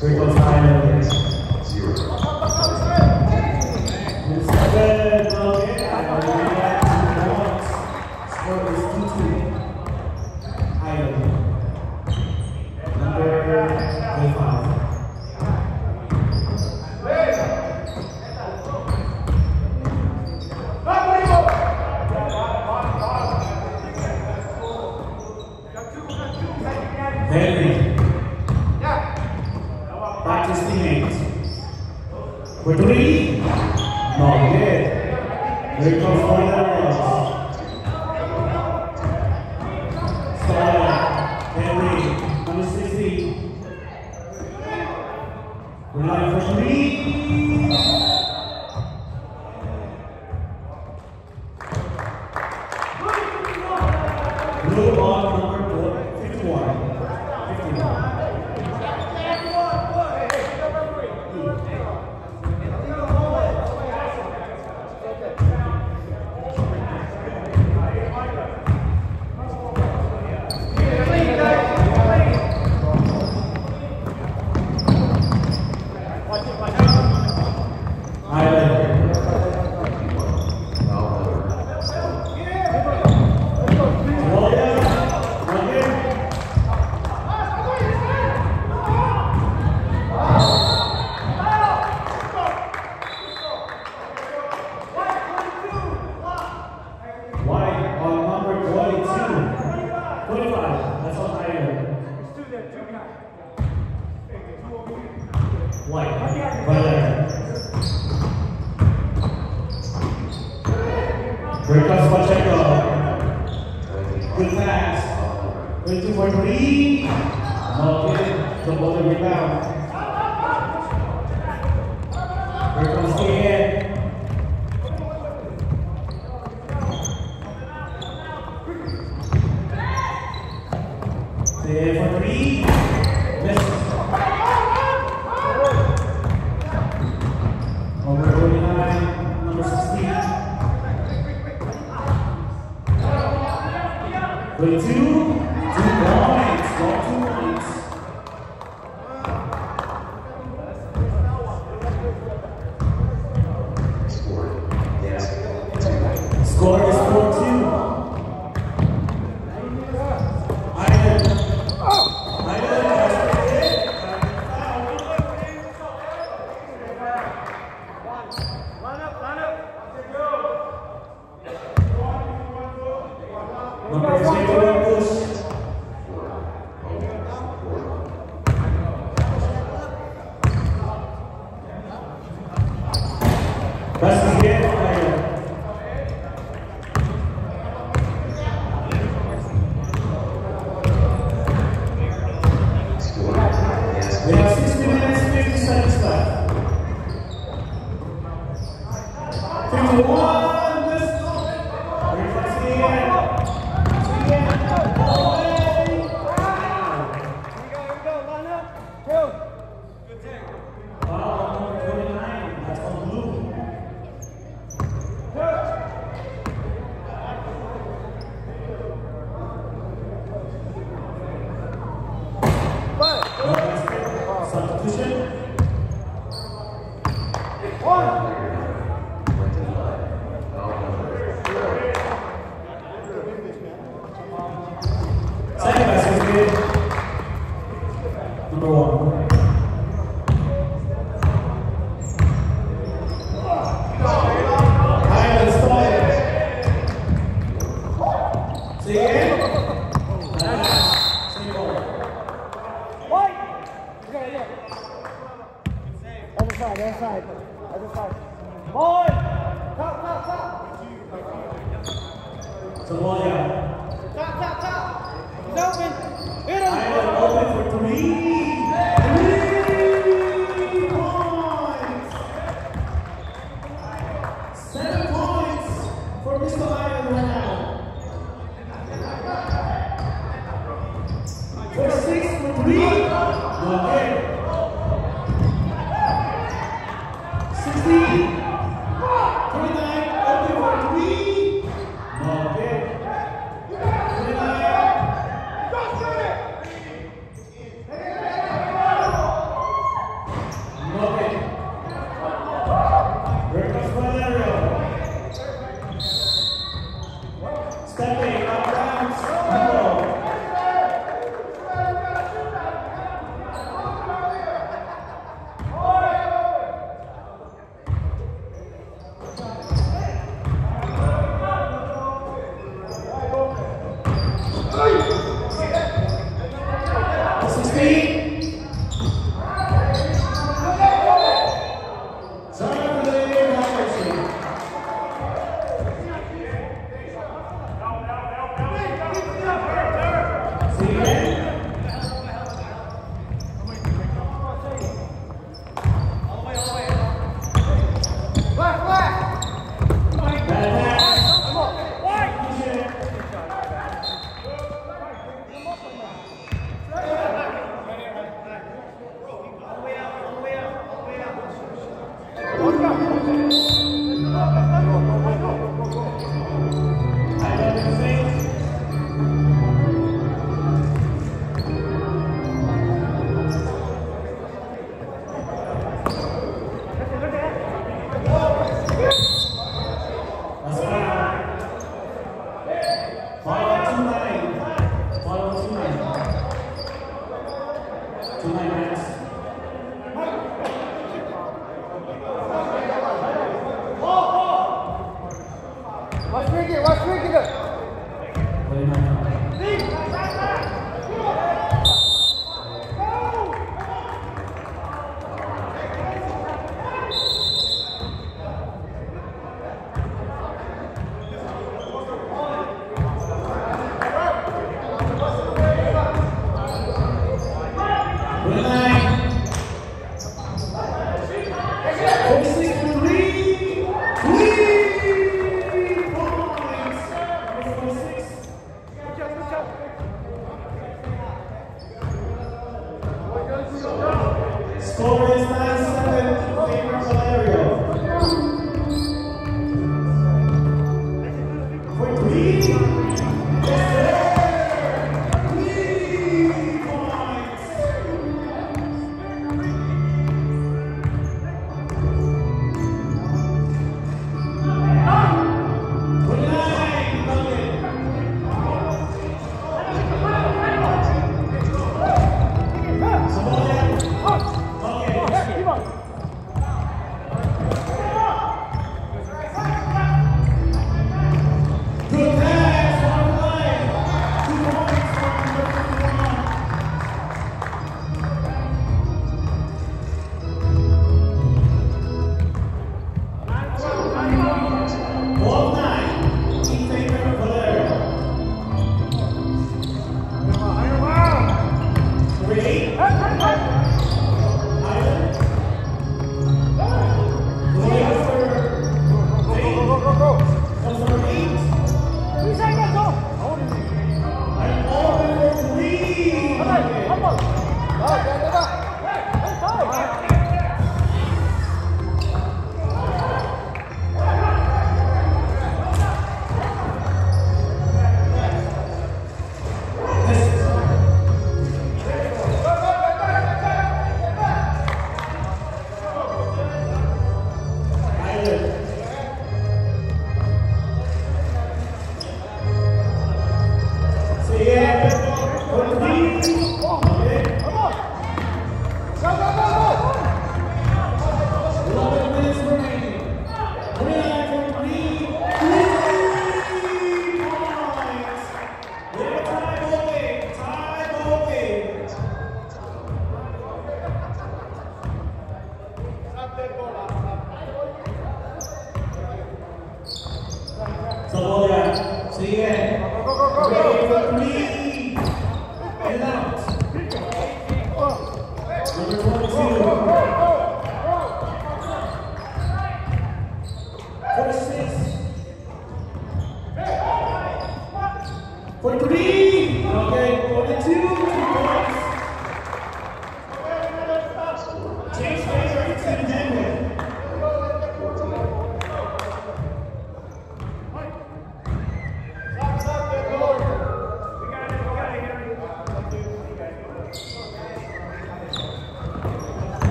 60 James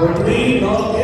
Por mí no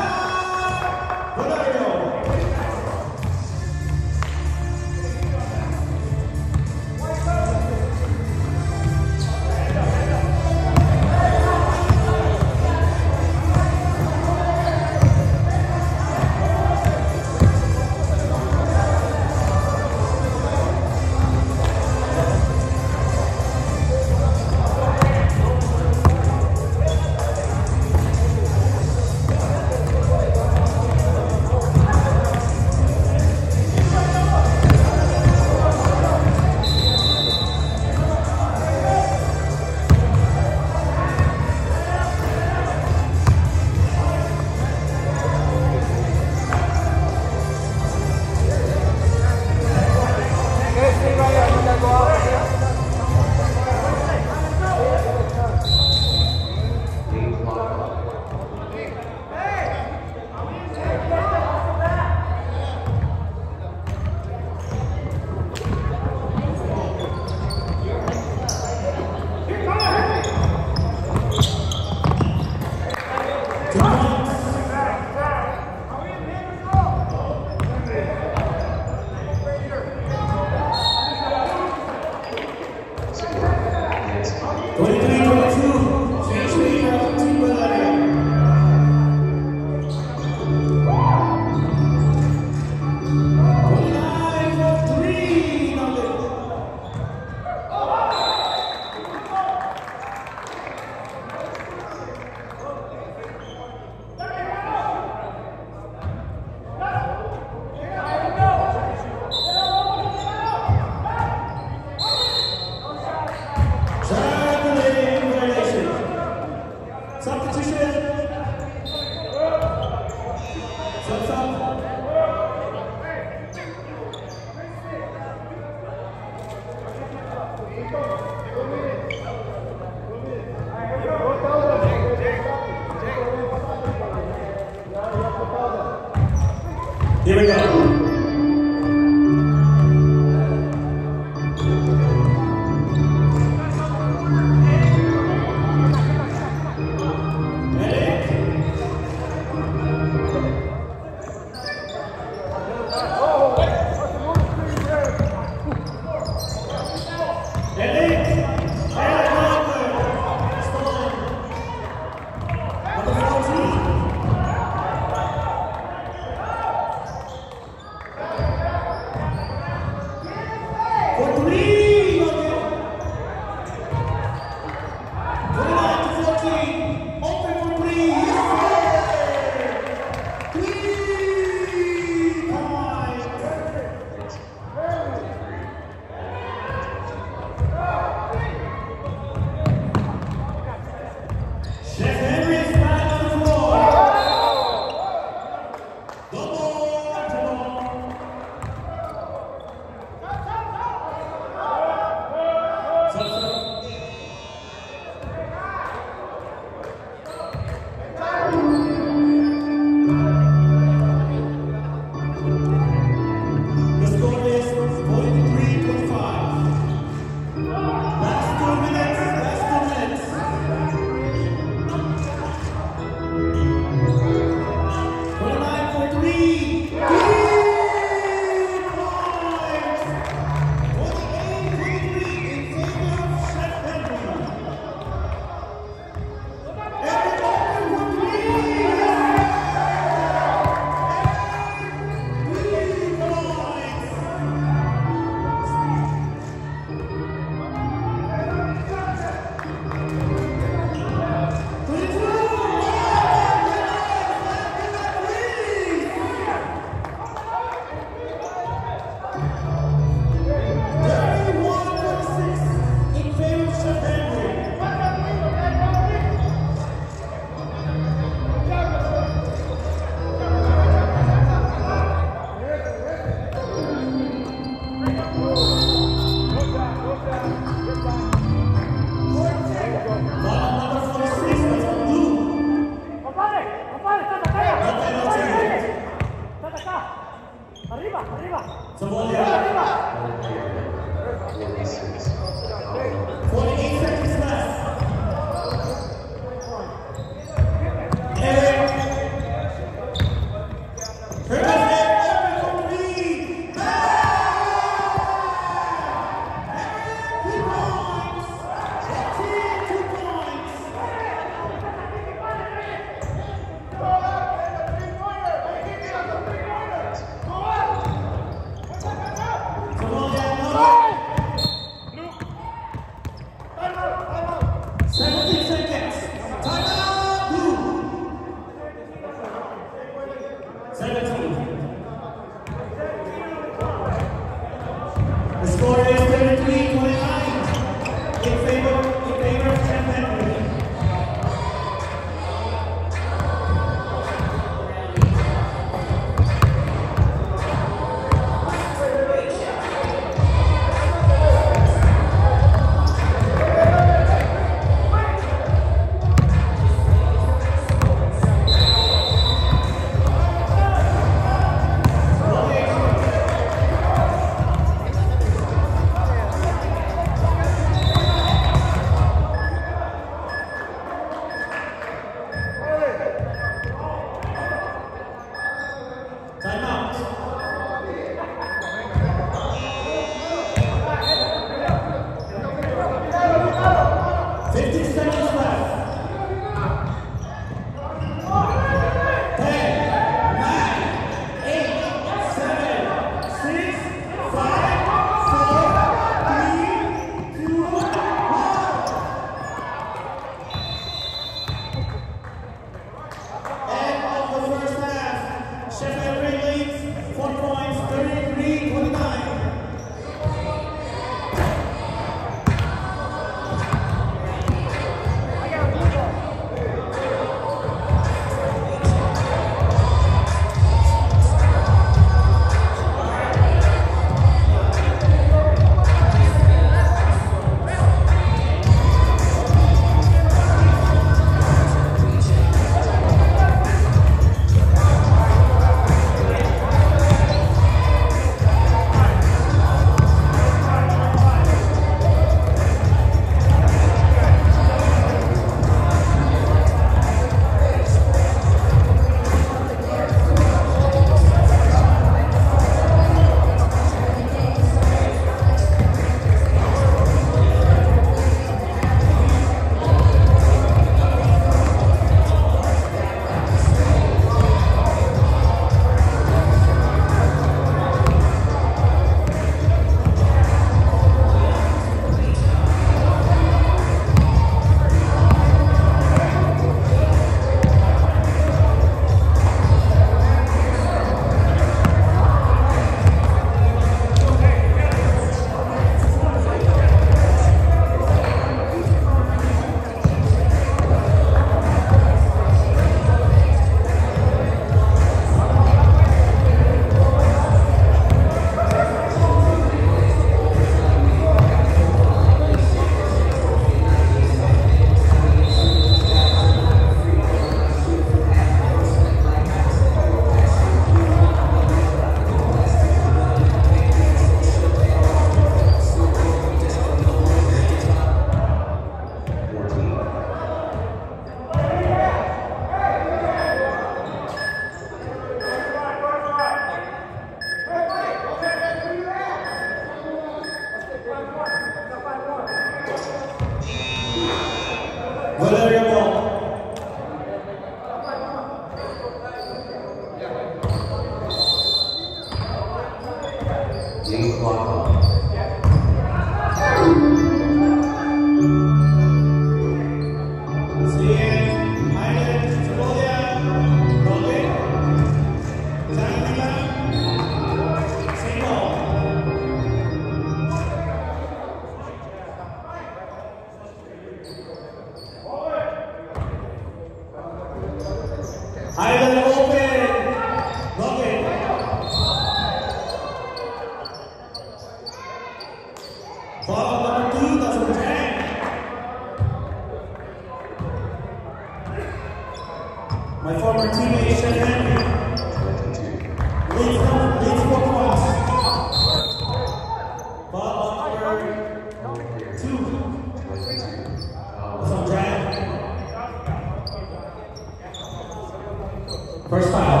First time.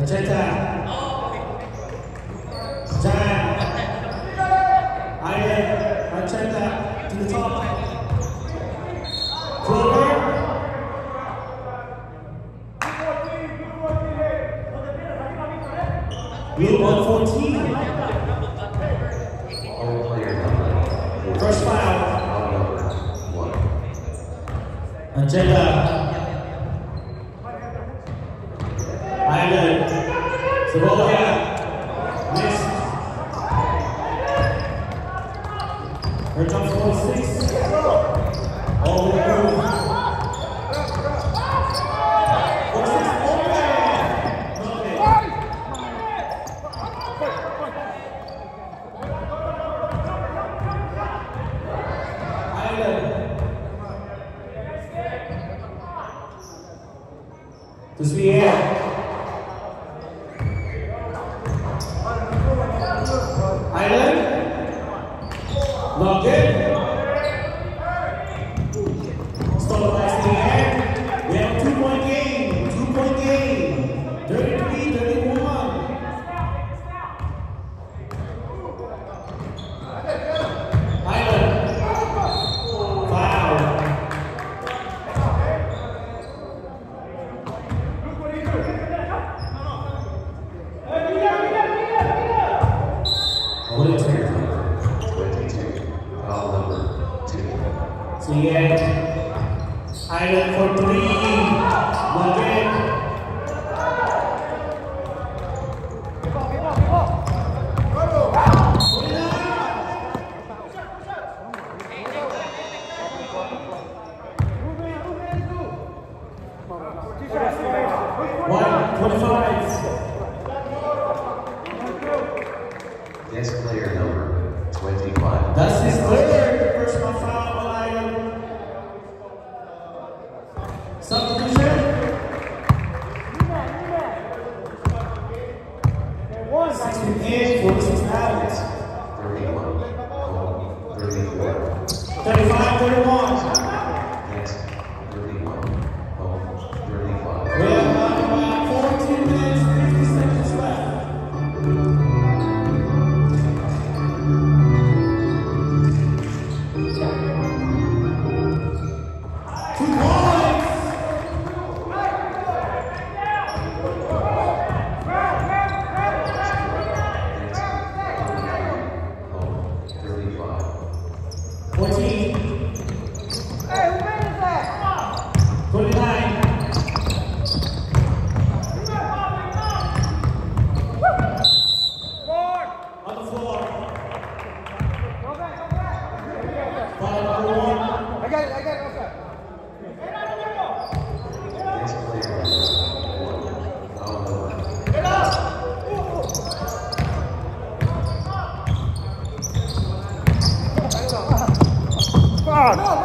間違え So you get item for 3. One on.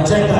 I check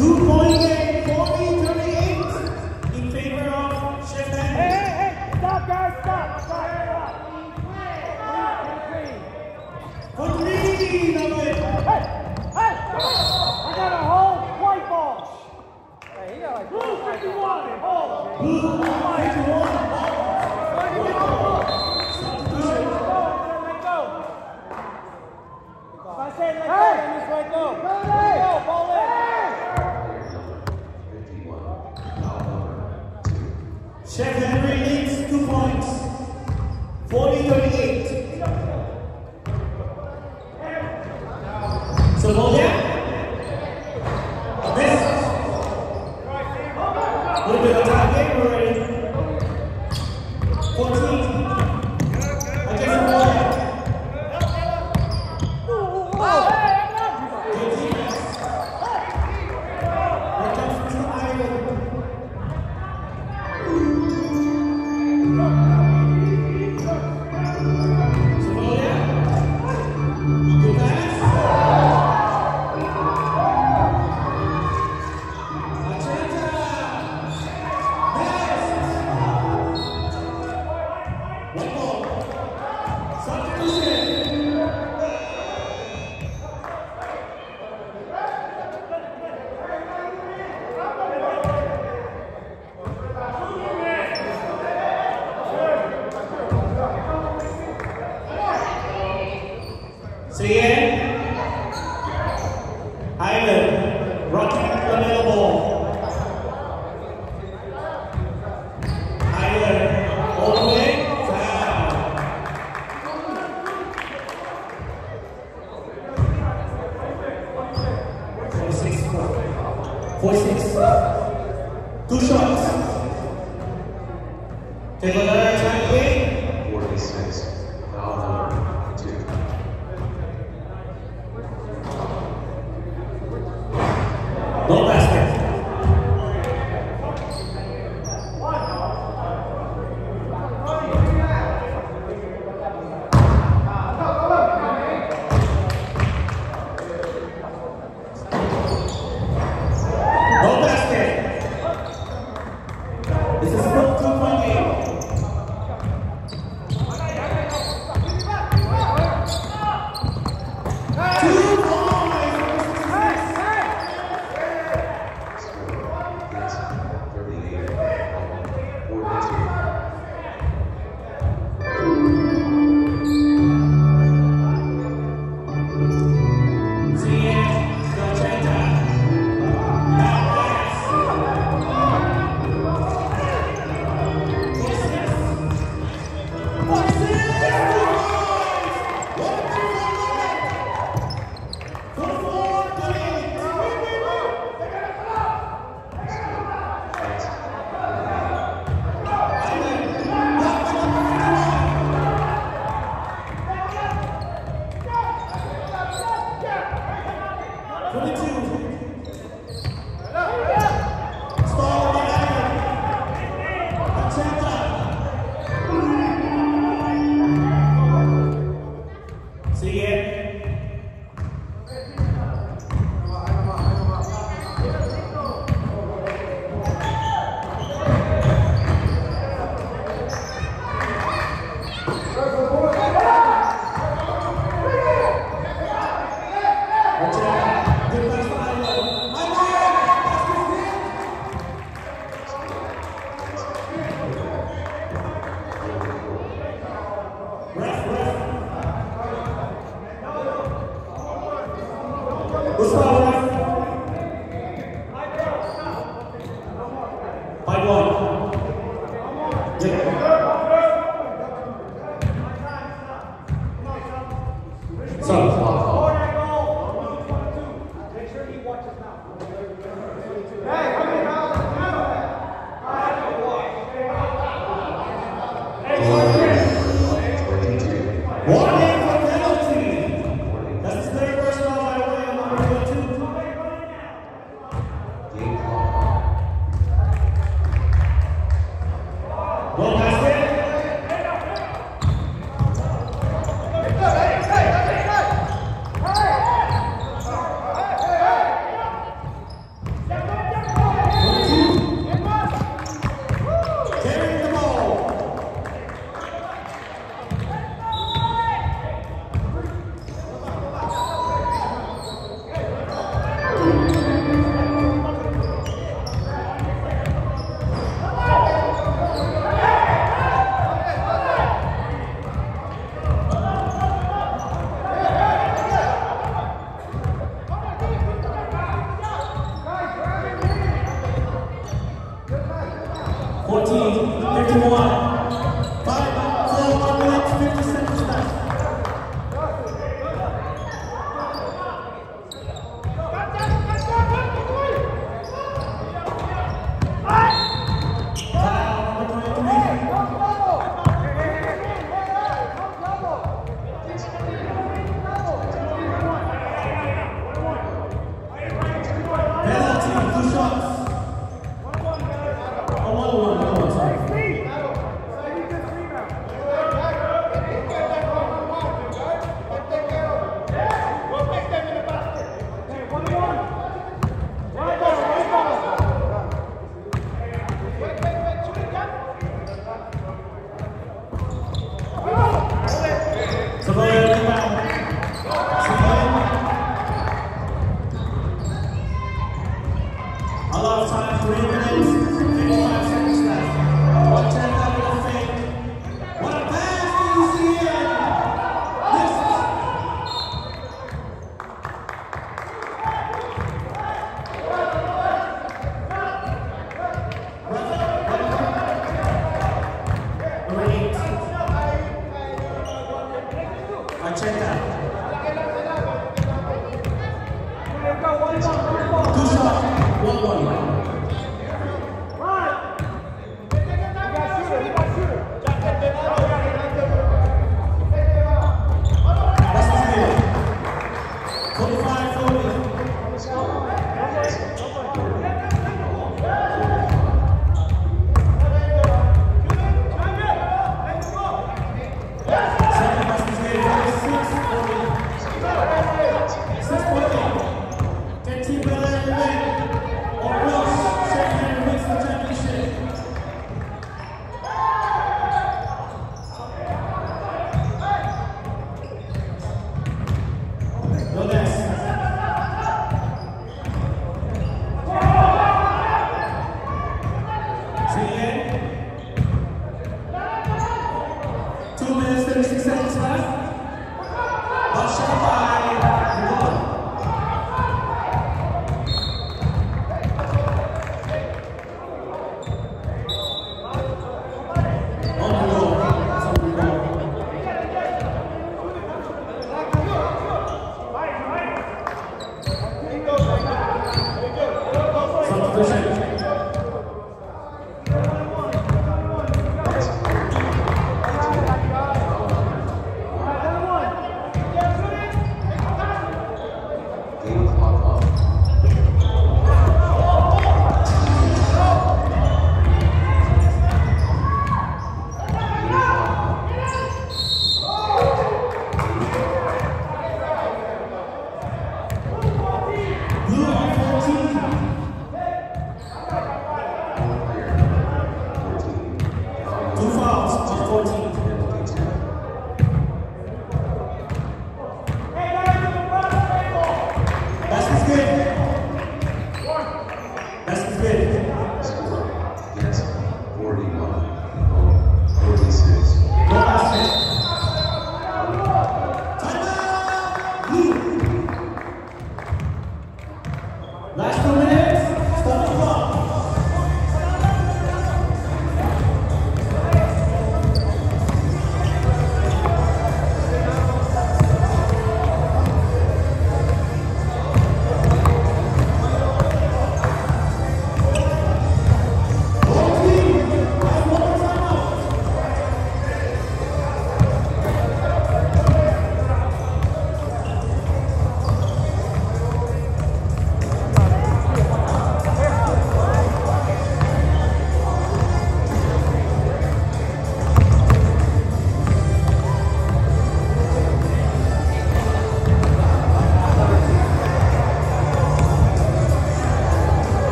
Score. Yes. Say it. É?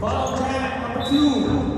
Ball track number two.